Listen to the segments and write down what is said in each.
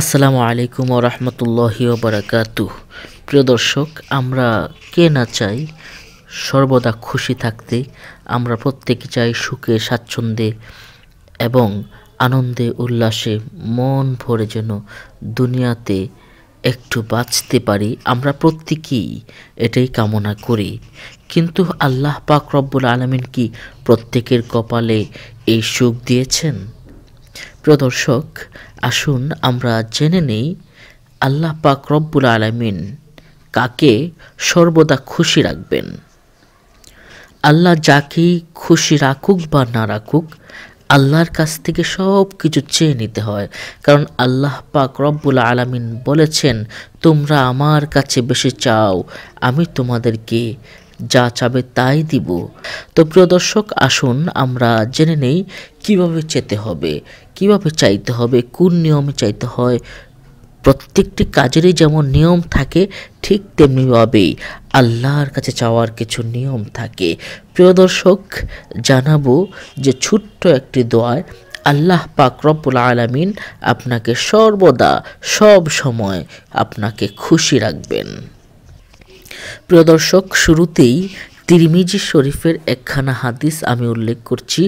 আসসালামু আলাইকুম ও রহমতুল্লাহি বারাকাতু প্রিয় দর্শক, আমরা কে না চাই সর্বদা খুশি থাকতে, আমরা প্রত্যেকে চাই সুখে, স্বাচ্ছন্দ্যে এবং আনন্দে, উল্লাসে মন ভরে যেন দুনিয়াতে একটু বাঁচতে পারি, আমরা প্রত্যেকেই এটাই কামনা করি। কিন্তু আল্লাহ পাক রব্বুল আলমিন কি প্রত্যেকের কপালে এই সুখ দিয়েছেন? প্রিয় দর্শক আসুন আমরা জেনে নেই আল্লাহ পাক রব্বুল আলমিন কাকে সর্বদা খুশি রাখবেন। আল্লাহ যাকে খুশি রাখুক বা না রাখুক, আল্লাহর কাছ থেকে সব কিছু চেয়ে নিতে হয়। কারণ আল্লাহ পাক রব্বুল আলামিন বলেছেন, তোমরা আমার কাছে বেশি চাও, আমি তোমাদেরকে যা চাবে তাই দিব। তো প্রিয় দর্শক, আসুন আমরা জেনে নেই কীভাবে চেতে হবে, কীভাবে চাইতে হবে, কোন নিয়মে চাইতে হয়। প্রত্যেকটি কাজেরই যেমন নিয়ম থাকে, ঠিক তেমনিভাবেই আল্লাহর কাছে চাওয়ার কিছু নিয়ম থাকে। প্রিয় দর্শক, জানাব যে ছোট্ট একটি দোয়ায় আল্লাহ পাক রব্বুল আলামিন আপনাকে সর্বদা সব সময় আপনাকে খুশি রাখবেন। প্রিয় দর্শক, শুরুতেই তিরমিজি শরীফের একখানা হাদিস আমি উল্লেখ করছি।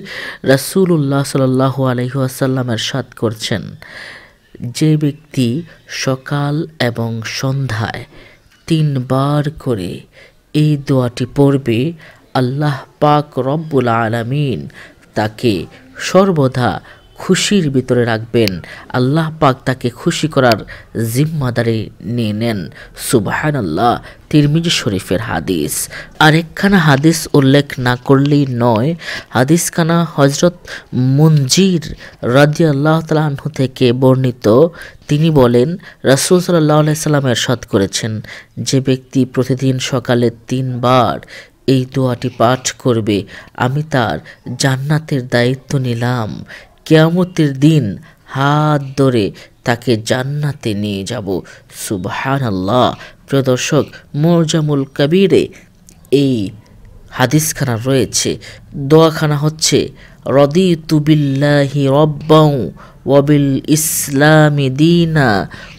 রাসুল্লাহ সাল্লাহ আলহিহাসাল্লামের সাদ করছেন, যে ব্যক্তি সকাল এবং সন্ধ্যায় তিনবার করে এই দোয়াটি পড়বে, আল্লাহ পাক রব্বুল আলামিন তাকে সর্বদা খুশির ভিতরে রাখবেন। আল্লাহ পাক তাকে খুশি করার জিম্মাদারি নিয়ে নেন। সুবাহান আল্লাহ তিরমিজি শরীফের হাদিস। আরেকখানা হাদিস উল্লেখ না করলেই নয়, হাদিসখানা হজরত মঞ্জির রাজি আল্লাহ তালাহু থেকে বর্ণিত। তিনি বলেন, রাসুল সাল্লাহ সাল্লামের সৎ করেছেন, যে ব্যক্তি প্রতিদিন সকালে তিনবার এই দোয়াটি পাঠ করবে, আমি তার জান্নাতের দায়িত্ব নিলাম। কেয়ামতের দিন হাত ধরে তাকে জান্নাতে নিয়ে যাব। সুবহান আল্লাহ প্রদর্শক মোরজামুল কবিরে এই হাদিসখানা রয়েছে। দোয়াখানা হচ্ছে রদি তুবিল্লাহি রব্বাউ ওয়াবিল ইসলামি দিনা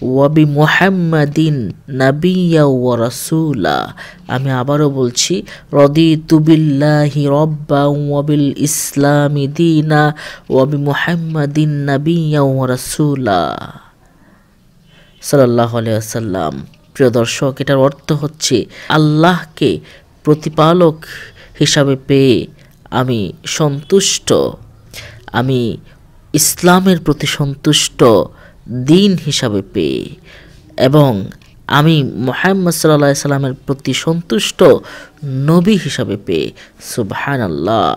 ওয়াবি মোহাম্মদিন নাবিয়া ওয়া রাসুলা আমি আবারও বলছি রদি তুবিল্লাহি রব্বা ওয়াবিল ইসলামি দিনা ওয়াবি মোহাম্মদিন নাবিয়া ওয়া রাসুলা সাল্লাহ আলিয়াল্লাম প্রিয় দর্শক, এটার অর্থ হচ্ছে আল্লাহকে প্রতিপালক হিসাবে পেয়ে আমি সন্তুষ্ট, আমি ইসলামের প্রতি সন্তুষ্ট দিন হিসাবে পেয়ে এবং আমি মোহাম্মদ সাল্লাহ সাল্লামের প্রতি সন্তুষ্ট নবী হিসাবে পেয়ে সুবহান আল্লাহ